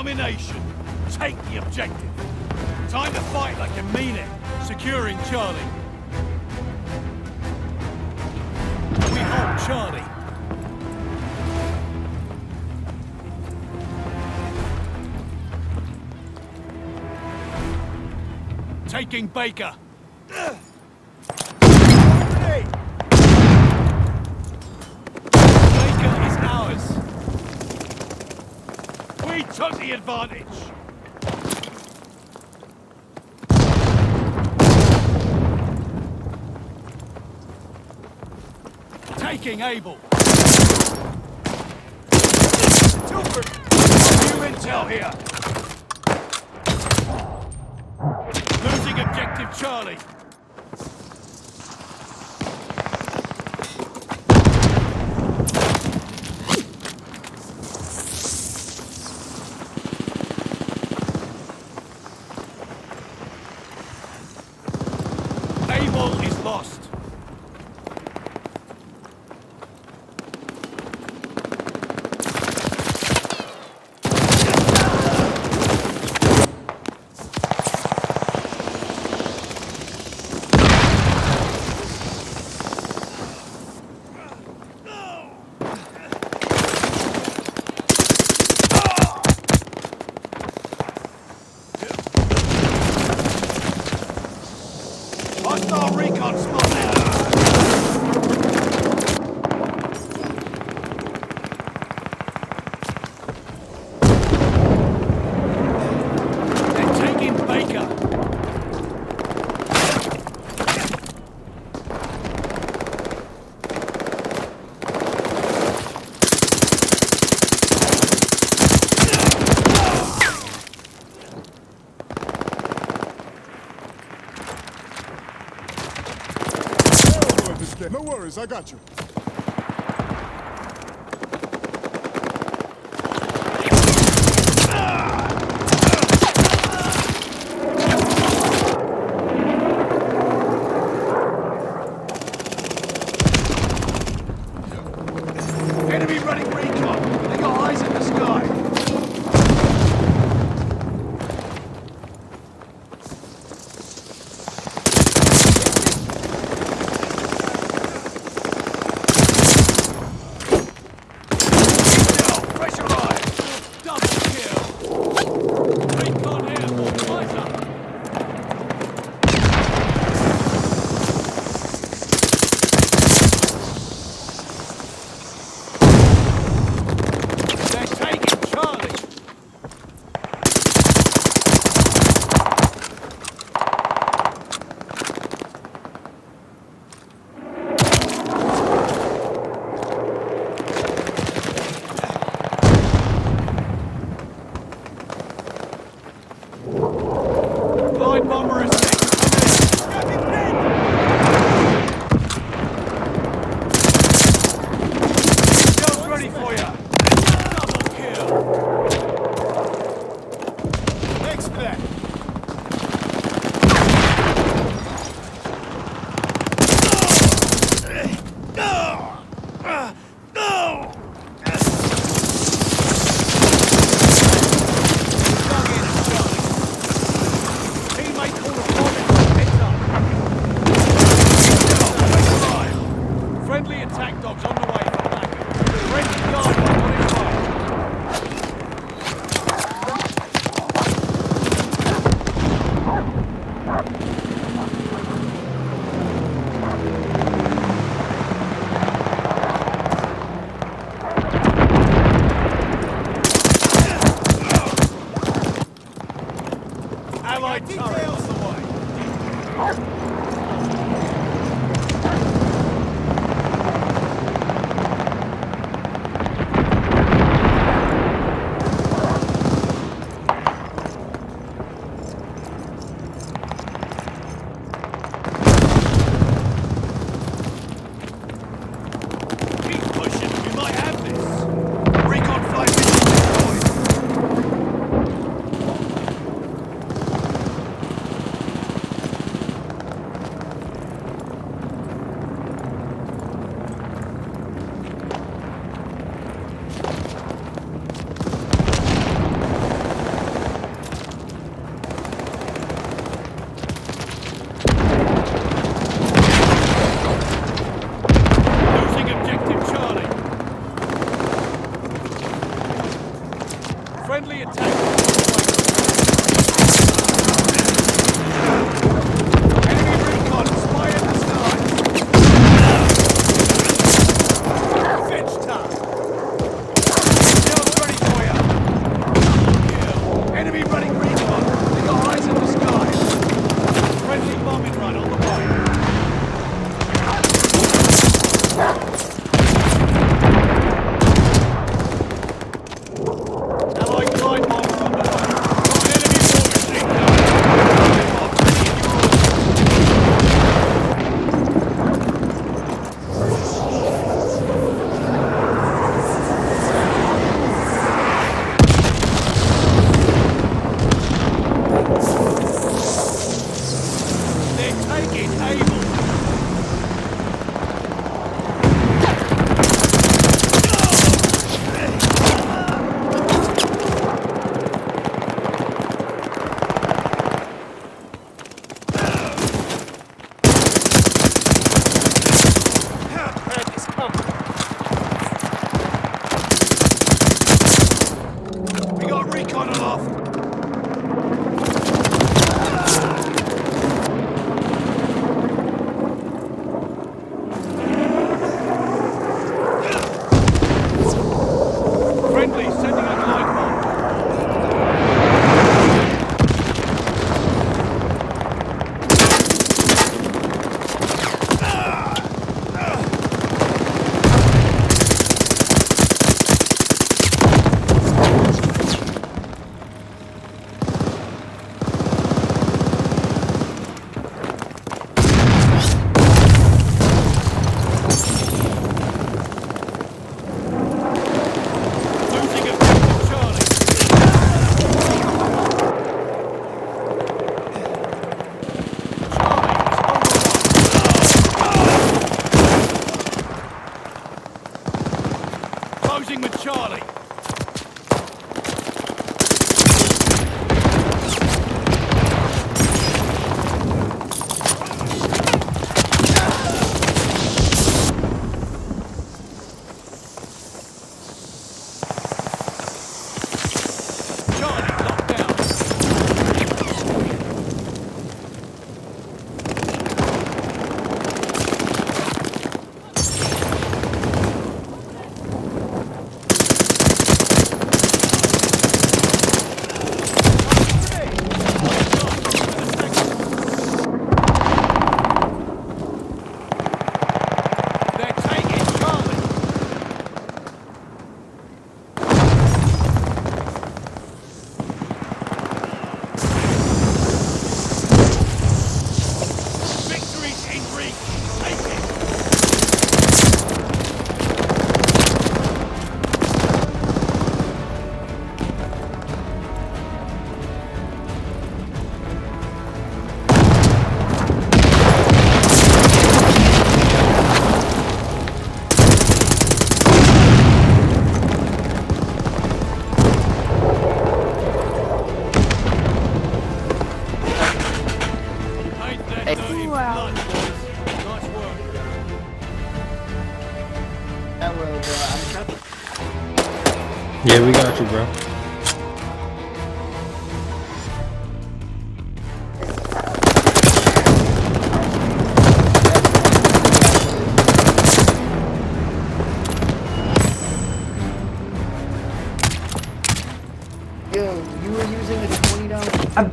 Domination. Take the objective. Time to fight like you mean it. Securing Charlie. We hold Charlie. Taking Baker. Baker is ours. Took the advantage. Taking Able. Tilford! New intel here. Losing objective Charlie. Able is lost. No worries, I got you. Dug Allied turret Friendly attack! Closing with Charlie.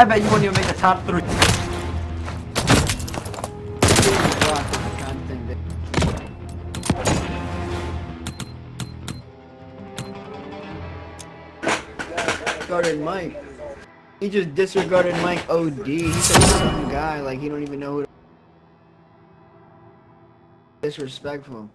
I, bet you wouldn't even make the top three. Disregarded Mike. He just disregarded Mike OD. He said some guy like he don't even know who. Disrespectful.